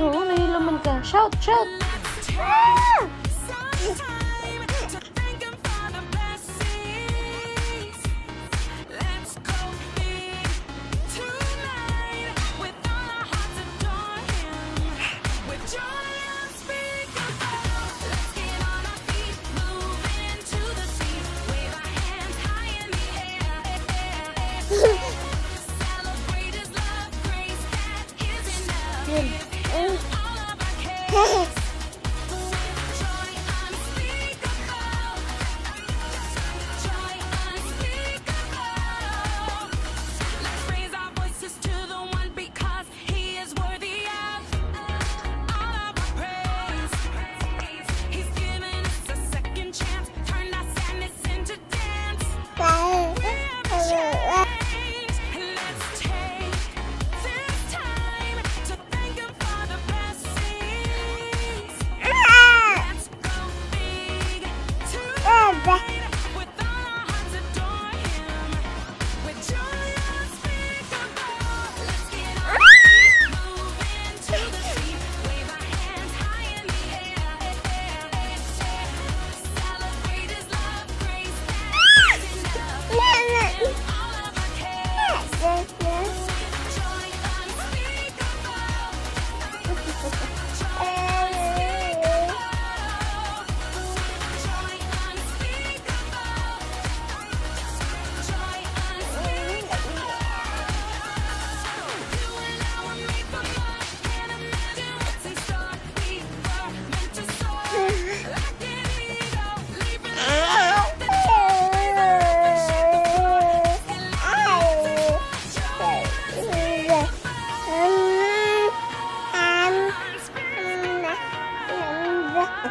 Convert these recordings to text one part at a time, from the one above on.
Oo, nahilaman ka. Shout, shout! Yeah. Hey.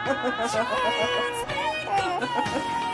哈哈哈哈哈哈！